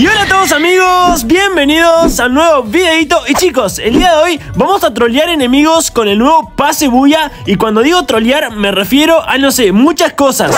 Y hola a todos amigos, bienvenidos al nuevo videito. Y chicos, el día de hoy vamos a trolear enemigos con el nuevo pase bulla. Y cuando digo trolear me refiero a no sé, muchas cosas.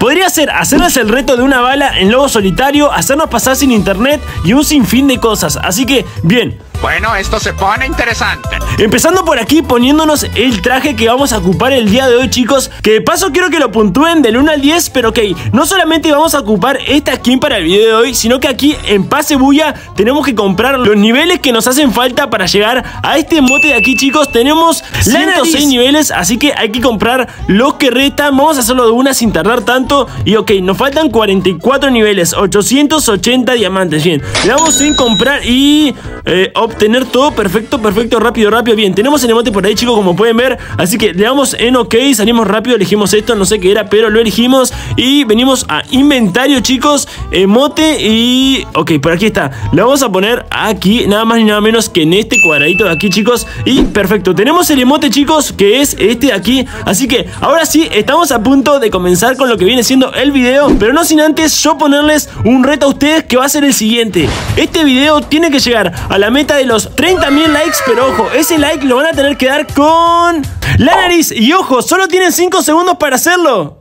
Podría ser hacerles el reto de una bala en lobo solitario, hacernos pasar sin internet y un sinfín de cosas. Así que, bien, bueno, esto se pone interesante. Empezando por aquí poniéndonos el traje que vamos a ocupar el día de hoy, chicos. Que de paso quiero que lo puntúen del 1 al 10, pero ok, no solamente vamos a ocupar esta skin para el video de hoy, sino que aquí en Pase Bulla tenemos que comprar los niveles que nos hacen falta para llegar a este mote de aquí, chicos. Tenemos 106 niveles, así que hay que comprar los que restan. Vamos a hacerlo de una sin tardar tanto. Y ok, nos faltan 44 niveles, 880 diamantes. Bien, le damos en comprar y... Eh, obtener todo perfecto, perfecto, rápido, rápido. Bien, tenemos el emote por ahí, chicos, como pueden ver. Así que le damos en OK, salimos rápido, elegimos esto, no sé qué era, pero lo elegimos. Y venimos a inventario, chicos, emote y... Ok, por aquí está. Le vamos a poner aquí, nada más ni nada menos que en este cuadradito de aquí, chicos. Y perfecto, tenemos el emote, chicos, que es este de aquí. Así que ahora sí, estamos a punto de comenzar con lo que viene siendo el video. Pero no sin antes yo ponerles un reto a ustedes que va a ser el siguiente. Este video tiene que llegar a la meta de los 30.000 likes, pero ojo, ese like lo van a tener que dar con la nariz. Y ojo, solo tienen 5 segundos para hacerlo.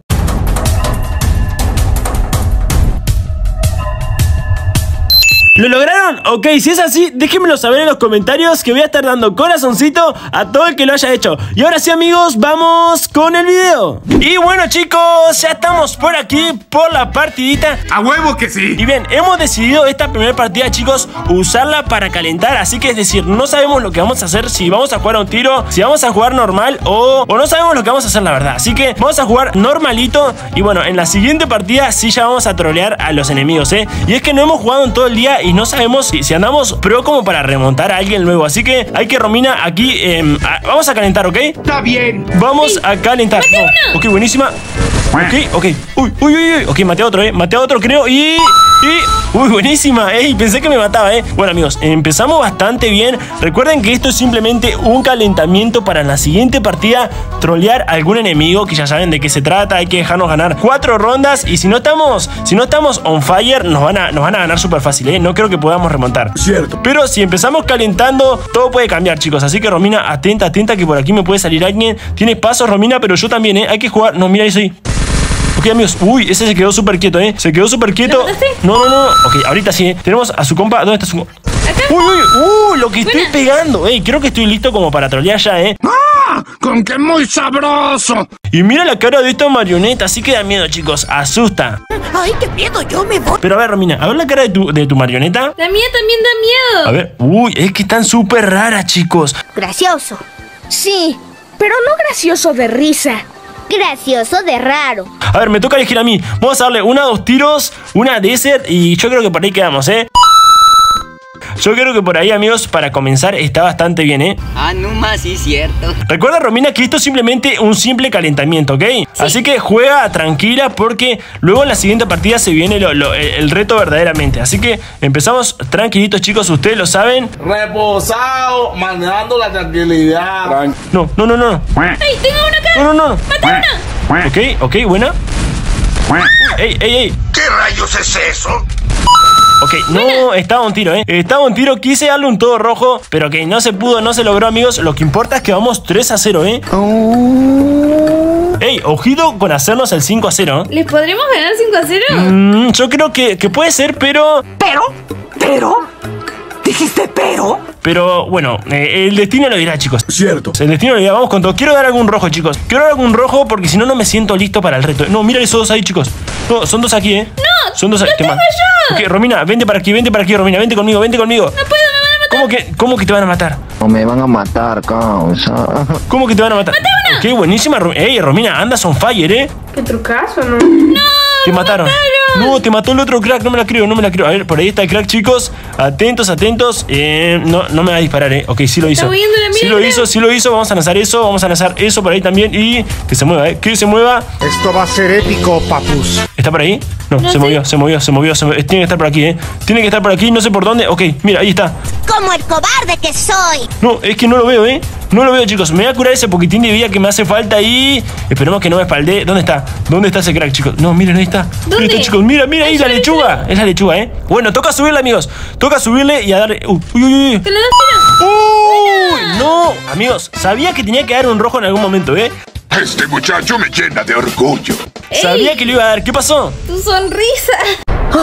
¿Lo lograron? Ok, si es así, déjenmelo saber en los comentarios que voy a estar dando corazoncito a todo el que lo haya hecho. Y ahora sí, amigos, vamos con el video. Y bueno, chicos, ya estamos por aquí, por la partidita. ¡A huevo que sí! Y bien, hemos decidido esta primera partida, chicos, usarla para calentar. Así que es decir, no sabemos lo que vamos a hacer, si vamos a jugar a un tiro, si vamos a jugar normal o, o no sabemos lo que vamos a hacer, la verdad. Así que vamos a jugar normalito. Y bueno, en la siguiente partida sí ya vamos a trolear a los enemigos, ¿eh? Y es que no hemos jugado en todo el día y no sabemos si, andamos pro como para remontar a alguien nuevo. Así que hay que, Romina, aquí em, vamos a calentar, ¿ok? Está bien. Vamos a calentar. Ok, buenísima. Ok, ok. Uy, uy, uy, uy. Ok, maté a otro, ¿eh? Maté a otro, creo. Y... Y... Uy, buenísima. Ey, pensé que me mataba, ¿eh? Bueno, amigos, empezamos bastante bien. Recuerden que esto es simplemente un calentamiento para en la siguiente partida trolear a algún enemigo, que ya saben de qué se trata. Hay que dejarnos ganar cuatro rondas. Y si no estamos, si no estamos on fire, nos van a, nos van a ganar súper fácil, ¿eh? No creo que podamos remontar. Cierto. Pero si empezamos calentando, todo puede cambiar, chicos. Así que, Romina, atenta, atenta, que por aquí me puede salir alguien. Tiene pasos, Romina, pero yo también, ¿eh? Hay que jugar. No, mira, eso ahí. Ok, amigos. Uy, ese se quedó súper quieto, ¿eh? Se quedó súper quieto. No, no, no. Ok, ahorita sí, ¿eh? Tenemos a su compa. ¿Dónde está su compa? Uy, uy, uy, lo que estoy pegando. Ey, creo que estoy listo como para trolear ya, ¿eh? ¡Ah! ¡Con que muy sabroso! Y mira la cara de esta marioneta, así que da miedo, chicos. Asusta. ¡Ay, qué miedo! Yo me voy. Pero a ver, Romina, a ver la cara de tu, de tu marioneta. La mía también da miedo. A ver, uy, es que están súper raras, chicos. Gracioso. Sí, pero no gracioso de risa. Gracioso de raro. A ver, me toca elegir a mí. Vamos a darle una, dos tiros, una desert y yo creo que por ahí quedamos, ¿eh? Yo creo que por ahí, amigos, para comenzar está bastante bien, ¿eh? Ah, no más, sí, cierto. Recuerda, Romina, que esto es simplemente un simple calentamiento, ¿ok? Así que juega tranquila porque luego en la siguiente partida se viene el reto verdaderamente. Así que empezamos tranquilitos, chicos, ustedes lo saben. Reposado, manejando la tranquilidad. No, no, no, no. ¡Ay, tengo una acá! No, no, no. ¡Mata una! Ok, ok, buena. ¡Ey, ey, ey! ¿Qué rayos es eso? Ok, no, estaba un tiro, ¿eh? Estaba un tiro, quise darle un todo rojo, pero que no se pudo, no se logró, amigos. Lo que importa es que vamos 3 a 0, ¿eh? Ey, ojito con hacernos el 5 a 0. ¿Les podremos ganar 5 a 0? Mm, yo creo que, que puede ser, pero... ¿Pero? ¿Pero? ¿Dijiste pero? Pero bueno, eh, el destino lo dirá, chicos. Cierto. El destino lo dirá. Vamos con todo. Quiero dar algún rojo, chicos. Quiero dar algún rojo porque si no, no me siento listo para el reto. No, mira esos dos ahí, chicos. No, son dos aquí, ¿eh? No, son dos ahí. lo tengo yo. Ok, Romina, vente para aquí, vente para aquí, Romina. Vente conmigo, vente conmigo. No puedo, me van a matar. ¿Cómo que, ¿Cómo que te van a matar? No me van a matar, causa. ¿Cómo que te van a matar? Qué buenísima. Rom- Ey, Romina, andas on fire, ¿eh? Qué trucazo, ¿no? Te mataron. No, te mató el otro crack, no me la creo, no me la creo. A ver, por ahí está el crack, chicos. Atentos, atentos. Eh, no, no me va a disparar, eh. Ok, sí lo hizo. Sí lo hizo, sí lo hizo. Vamos a lanzar eso, vamos a lanzar eso por ahí también. Y que se mueva, eh. Que se mueva. Esto va a ser épico, papus. ¿Está por ahí? No, No se movió, se movió, se movió, se movió. Tiene que estar por aquí, eh. Tiene que estar por aquí, no sé por dónde. Ok, mira, ahí está. Como el cobarde que soy. No, es que no lo veo, eh. No lo veo, chicos. Me voy a curar ese poquitín de vida que me hace falta y... Esperemos que no me espaldee. ¿Dónde está? ¿Dónde está ese crack, chicos? No, miren, ahí está. ¿Dónde? Mira, chicos, mira, mira ahí la lechuga. Es la lechuga, ¿eh? Bueno, toca subirle, amigos. Toca subirle y a darle... Uy, uy, uy, uy. Te das. ¡Uy! No, amigos, sabía que tenía que dar un rojo en algún momento, ¿eh? Este muchacho me llena de orgullo. Sabía que le iba a dar. ¿Qué pasó? Tu sonrisa.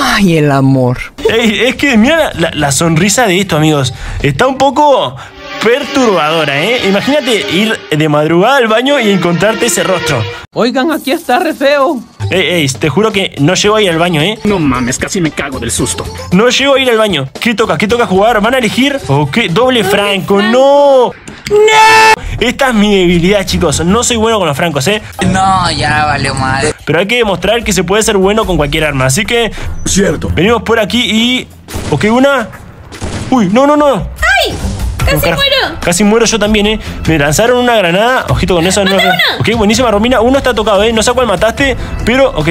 Ay, el amor. Ey, es que mira la, la- la sonrisa de esto, amigos. Está un poco perturbadora, ¿eh? Imagínate ir de madrugada al baño y encontrarte ese rostro. Oigan, aquí está re feo. Ey, ey, te juro que no llego a ir al baño, ¿eh? No mames, casi me cago del susto. No llego a ir al baño. ¿Qué toca? ¿Qué toca jugar? ¿Van a elegir? ¿O qué? Doble franco. ¡No! ¡No! Esta es mi debilidad, chicos. No soy bueno con los francos, ¿eh? No, ya valió madre. Pero hay que demostrar que se puede ser bueno con cualquier arma. Así que Cierto. venimos por aquí y... Ok, una... Uy, no, no, no. ¡Casi muero! Casi muero yo también, ¿eh? Me lanzaron una granada. Ojito con eso. No. Ok, buenísima, Romina. Uno está tocado, ¿eh? No sé a cuál mataste, pero... Ok.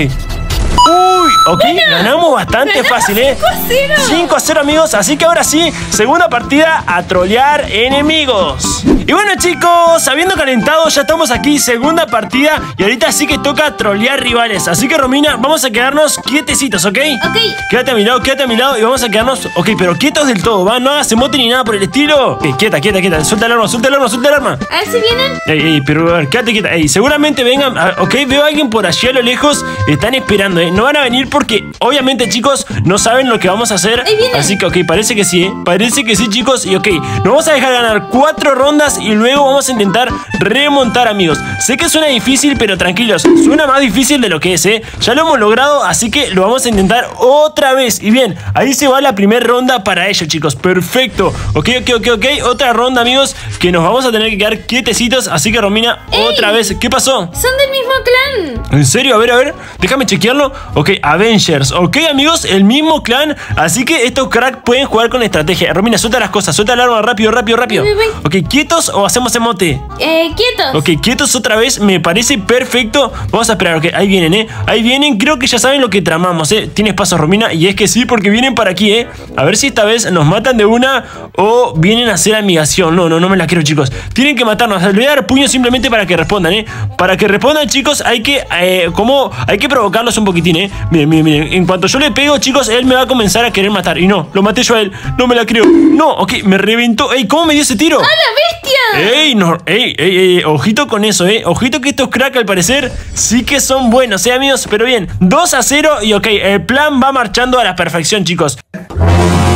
Uy, ok, ganamos bastante Ganamos fácil, ¿eh? 5 a 0. 5 a 0 amigos, así que ahora sí, segunda partida a trolear enemigos. Y bueno chicos, habiendo calentado ya estamos aquí, segunda partida y ahorita sí que toca trolear rivales. Así que Romina, vamos a quedarnos quietecitos, ¿ok? Ok. Quédate a mi lado, quédate a mi lado y vamos a quedarnos, ok, pero quietos del todo, ¿va? No hagas emote ni nada por el estilo. Ok, quieta, quieta, quieta, suelta el arma, suelta el arma, suelta el arma. A ver si vienen. Ey, ey, pero a ver, quédate quieta. Ey, seguramente vengan. ah, ok, veo a alguien por allí a lo lejos. Están esperando, ¿eh? No van a venir porque, obviamente, chicos, no saben lo que vamos a hacer. Así que, ok, parece que sí, ¿eh? Parece que sí, chicos. Y, ok, nos vamos a dejar ganar cuatro rondas y luego vamos a intentar remontar, amigos. Sé que suena difícil, pero tranquilos. Suena más difícil de lo que es, ¿eh? Ya lo hemos logrado, así que lo vamos a intentar otra vez. Y bien, ahí se va la primera ronda para ello, chicos. Perfecto. Ok, ok, ok, ok. Otra ronda, amigos, que nos vamos a tener que quedar quietecitos. Así que, Romina, Ey. otra vez. ¿Qué pasó? Son del mismo clan. ¿En serio? A ver, a ver. Déjame chequearlo. Ok, Avengers. Ok, amigos, el mismo clan. Así que estos crack pueden jugar con estrategia. Romina, suelta las cosas. Suelta el arma rápido, rápido, rápido. Voy, voy, voy. Ok, ¿quietos o hacemos emote? Eh, quietos. Ok, quietos otra vez, me parece perfecto. Vamos a esperar, ok, ahí vienen, ¿eh? Ahí vienen, creo que ya saben lo que tramamos, ¿eh? Tienes paso, Romina, y es que sí, porque vienen para aquí, ¿eh? A ver si esta vez nos matan de una o vienen a hacer amigación. No, no, no me la quiero, chicos. Tienen que matarnos. Les voy a dar puño simplemente para que respondan, ¿eh? Para que respondan, chicos, hay que, eh, como, hay que provocarlos un poquitín, ¿eh? Miren, miren, miren. En cuanto yo le pego, chicos, él me va a comenzar a querer matar. Y no, lo maté yo a él. No me la creo. No, ok, me reventó. ¡Ey! ¿Cómo me dio ese tiro? ¡A la bestia! ¡Ey! No, ey, ey, ey, ojito con eso, eh. Ojito que estos crack al parecer sí que son buenos, eh, amigos. Pero bien, 2 a 0 y ok, el plan va marchando a la perfección, chicos.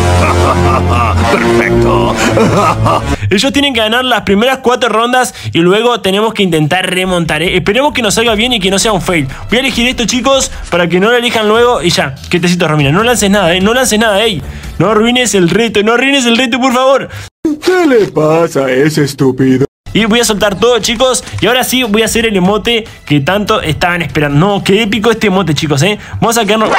Perfecto. Ellos tienen que ganar las primeras cuatro rondas y luego tenemos que intentar remontar, eh. Esperemos que nos salga bien y que no sea un fail. Voy a elegir esto, chicos, para que no lo elijan luego y ya. Quietecito, Romina. No lances nada, eh. No lances nada, ey. No arruines el reto, no arruines el reto, por favor. ¿Qué le pasa a ese estúpido? Y voy a soltar todo, chicos. Y ahora sí voy a hacer el emote que tanto estaban esperando. No, qué épico este emote, chicos, ¿eh? Vamos a quedarnos...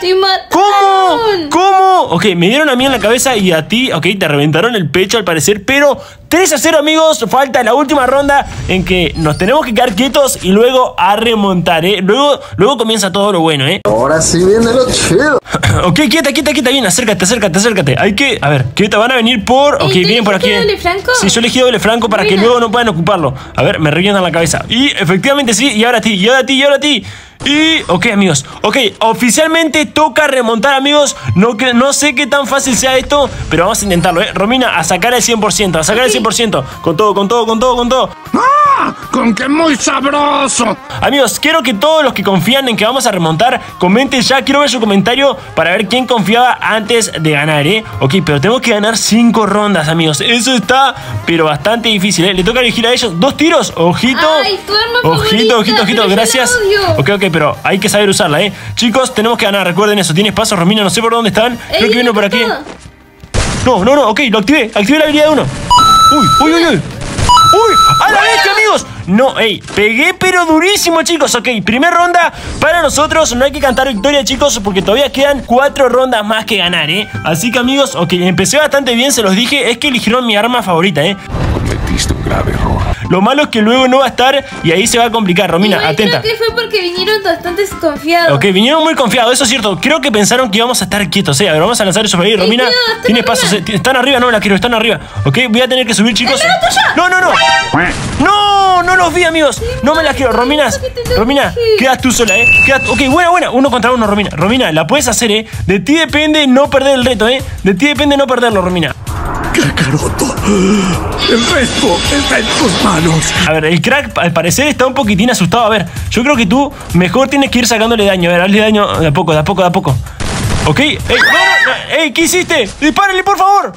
¡Te mataron! ¿Cómo? ¿Cómo? Ok, me dieron a mí en la cabeza y a ti, ok, te reventaron el pecho al parecer, pero 3 a 0 amigos, falta la última ronda en que nos tenemos que quedar quietos y luego a remontar, ¿eh? Luego, luego comienza todo lo bueno, ¿eh? Ahora sí viene lo chido. ok, quieta, quieta, quieta, bien, acércate, acércate, acércate. Hay que, a ver, quieta, van a venir por... Ok, ¿tú vienen por aquí. ¿eh? doble franco? Sí, yo elegí doble franco para que luego no puedan ocuparlo. A ver, me revientan la cabeza. Y efectivamente sí, y ahora a ti, y ahora a ti, y ahora a ti. Y, ok amigos, ok, oficialmente toca remontar amigos, no, que, no sé qué tan fácil sea esto, pero vamos a intentarlo, ¿eh? Romina, a sacar el 100%, a sacar el 100%, con todo, con todo, con todo, con todo. ¡Ah! ¡Con que muy sabroso! Amigos, quiero que todos los que confían en que vamos a remontar, comenten ya, quiero ver su comentario para ver quién confiaba antes de ganar, ¿eh? Ok, pero tenemos que ganar 5 rondas, amigos, eso está, pero bastante difícil, ¿eh? Le toca elegir a ellos dos tiros, ojito. Ay, tu arma favorita, Ojito, ojito, ojito, gracias. Ok, ok, pero hay que saber usarla, ¿eh? Chicos, tenemos que ganar, recuerden eso. ¿Tienes paso, Romina? No sé por dónde están. Creo Ey, que viene por aquí. todo. No, no, no, ok, lo activé. Activé la habilidad de uno. Uy, uy, uy, uy. ¡Uy! ¡A la bestia, amigos! No, ey, pegué pero durísimo, chicos. Ok, primera ronda para nosotros. No hay que cantar victoria, chicos, porque todavía quedan cuatro rondas más que ganar, ¿eh? Así que, amigos, ok, empecé bastante bien, se los dije. Es que eligieron mi arma favorita, ¿eh? Cometiste un grave error. Lo malo es que luego no va a estar y ahí se va a complicar. Romina, Igual atenta. Creo que fue porque vinieron bastante confiados. Ok, vinieron muy confiados, eso es cierto. Creo que pensaron que íbamos a estar quietos, eh. A ver, vamos a lanzar eso por ahí. Romina, tiene pasos, eh. Están arriba, no me la quiero, están arriba. Ok, voy a tener que subir, chicos. No, no, no. No, no los vi, amigos. No me la quiero. Romina, Romina, quedas tú sola, eh. Quedas- Ok, buena, buena. Uno contra uno, Romina. Romina, la puedes hacer, eh. De ti depende no perder el reto, eh. De ti depende no perderlo, Romina. Kakaroto. El resto está en tus manos. A ver, el crack al parecer está un poquitín asustado. A ver, yo creo que tú mejor tienes que ir sacándole daño. A ver, hazle daño de a poco, de a poco, de a poco. ¿Ok? ¡Ey, no, no, no! ¡Ey, qué hiciste! ¡Dispárale, por favor!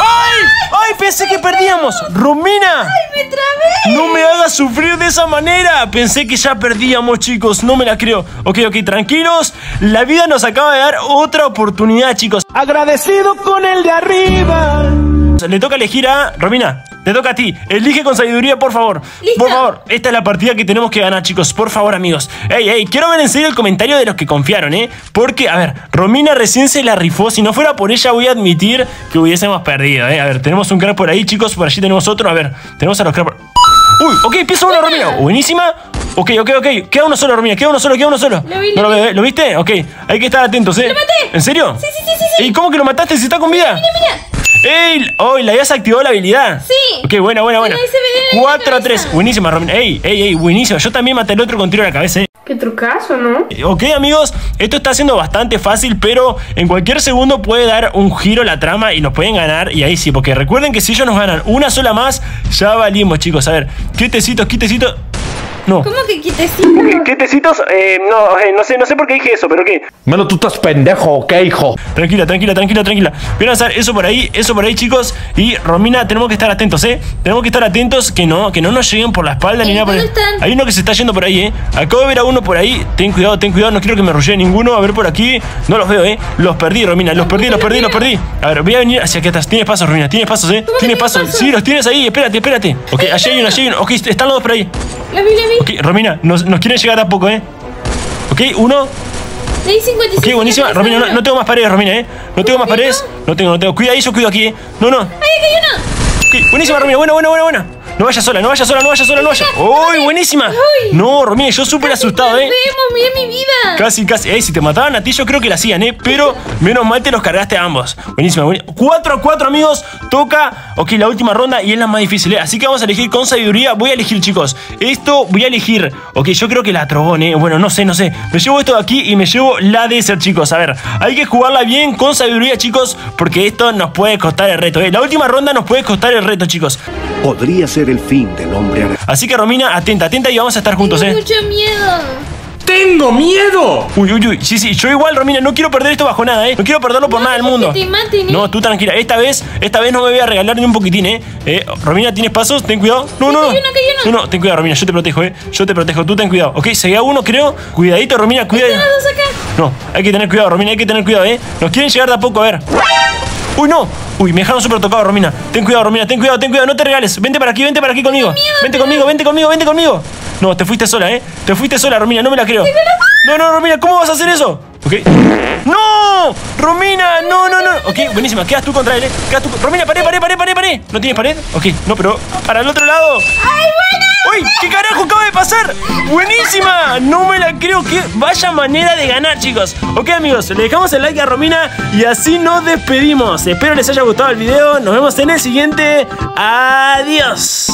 ¡Ay! ¡Ay, pensé que perdíamos! ¡Romina! ¡Me trabé! ¡No me hagas sufrir de esa manera! Pensé que ya perdíamos, chicos. No me la creo. Ok, ok, tranquilos. La vida nos acaba de dar otra oportunidad, chicos. Agradecido con el de arriba. Le toca elegir a Romina. Te toca a ti. Elige con sabiduría, por favor. Listo. Por favor. Esta es la partida que tenemos que ganar, chicos. Por favor, amigos. Ey, ey, quiero ver en serio el comentario de los que confiaron, ¿eh? Porque, a ver, Romina recién se la rifó. Si no fuera por ella, voy a admitir que hubiésemos perdido, ¿eh? A ver, tenemos un crack por ahí, chicos. Por allí tenemos otro. A ver, tenemos a los cracks por... Uy, ok, piso uno, Romina. Buenísima. Ok, ok, ok. Queda uno solo, Romina. Queda uno solo, queda uno solo. Lo vi, no lo lo vi. veo. ¿Lo viste? Ok, hay que estar atentos, ¿eh? ¡Lo maté! ¿En serio? Sí, sí, sí, sí, sí. ¿Y cómo que lo mataste si está con vida? Mira, mira. ¡Ey! ¡Oh! ¿Le habías activado la habilidad? Sí. Ok, buena, buena, buena. Bueno, ahí se ve en la 4 a 3. cabeza. Buenísima, Romina. ¡Ey, ey, ey! Buenísima. Yo también maté al otro con tiro en la cabeza, ¿eh? Qué trucazo, ¿no? Ok, amigos, esto está siendo bastante fácil, pero en cualquier segundo puede dar un giro la trama y nos pueden ganar. Y ahí sí, porque recuerden que si ellos nos ganan una sola más, ya valimos, chicos. A ver, quietecitos, quietecitos. No. ¿Cómo que quitecito? Quietecitos, eh, no, eh, no sé, no sé por qué dije eso, pero qué. Mano, tú estás pendejo, ¿ok, hijo? Tranquila, tranquila, tranquila, tranquila. Voy a lanzar eso por ahí, eso por ahí, chicos. Y Romina, tenemos que estar atentos, ¿eh? Tenemos que estar atentos que no, que no nos lleguen por la espalda ni nada por ahí. Hay uno que se está yendo por ahí, ¿eh? Acabo de ver a uno por ahí. Ten cuidado, ten cuidado, no quiero que me rushee ninguno. A ver por aquí. No los veo, ¿eh? Los perdí, Romina, los perdí, los perdí, los perdí. A ver, voy a venir hacia aquí atrás. Tienes pasos, Romina, tienes pasos, ¿eh? ¿Cómo que Tienes pasos. pasos? Sí, los tienes ahí, espérate, espérate. Ok, allí hay uno, allí hay uno. Ok, están los dos por ahí. La vi, la vi. Ok, Romina, nos, nos quieren llegar a poco, ¿eh? Ok, uno. Le di 56. Ok, buenísima. Romina, no, no tengo más paredes, Romina, ¿eh? No tengo más paredes. No tengo, no tengo. Cuida ahí, yo cuido aquí, ¿eh? No, no. ¡Ay, aquí hay uno! Ok, buenísima, Romina. Buena, buena, buena, buena. No vayas sola, no vayas sola, no vayas sola, no vayas. ¡Uy, buenísima! No, Romina, yo súper asustado, ¿eh? Mira mi vida. Casi, casi. Ey, si te mataban a ti, yo creo que la hacían, ¿eh? Pero menos mal te los cargaste a ambos. Buenísima, buenísima. 4 a 4, amigos. Toca, ok, la última ronda y es la más difícil, ¿eh? Así que vamos a elegir con sabiduría. Voy a elegir, chicos. Esto voy a elegir. Ok, yo creo que la trobón, ¿eh? Bueno, no sé, no sé. Me llevo esto de aquí y me llevo la desert, chicos. A ver, hay que jugarla bien con sabiduría, chicos. Porque esto nos puede costar el reto, ¿eh? La última ronda nos puede costar el reto, chicos. Podría ser el fin del hombre araña. Así que, Romina, atenta, atenta y vamos a estar juntos, Tengo ¿eh? mucho miedo. ¡Tengo miedo! Uy, uy, uy. Sí, sí, yo igual, Romina, no quiero perder esto bajo nada, ¿eh? No quiero perderlo por No, nada del que mundo. te maten, ¿eh? No, tú tranquila. Esta vez, esta vez no me voy a regalar ni un poquitín, ¿eh? eh Romina, ¿tienes pasos? Ten cuidado. No, no, no. hay uno. No, no, ten cuidado, Romina. Yo te protejo, ¿eh? Yo te protejo. Tú ten cuidado. Ok, seguía uno, creo. Cuidadito, Romina, cuidado. Los dos acá. No, hay que tener cuidado, Romina, hay que tener cuidado, ¿eh? Nos quieren llegar de a poco, a ver. Uy, no. Uy, me dejaron súper tocado, Romina. Ten cuidado, Romina, ten cuidado, ten cuidado. No te regales. Vente para aquí, vente para aquí conmigo. Vente conmigo, vente conmigo, vente conmigo. No, te fuiste sola, ¿eh? Te fuiste sola, Romina, no me la creo. No, no, Romina, ¿cómo vas a hacer eso? Ok. ¡No! ¡Romina! ¡No, no, no! Ok, buenísima. Quedas tú contra él, ¿eh? Quedas tú. Romina, paré, paré, paré, paré, paré. ¿No tienes pared? Ok, no, pero para el otro lado. ¡Ay, bueno! ¡Uy! ¿Qué carajo acaba de pasar? ¡Buenísima! No me la creo. que vaya manera de ganar, chicos. Ok, amigos, le dejamos el like a Romina y así nos despedimos. Espero les haya gustado el video. Nos vemos en el siguiente. Adiós.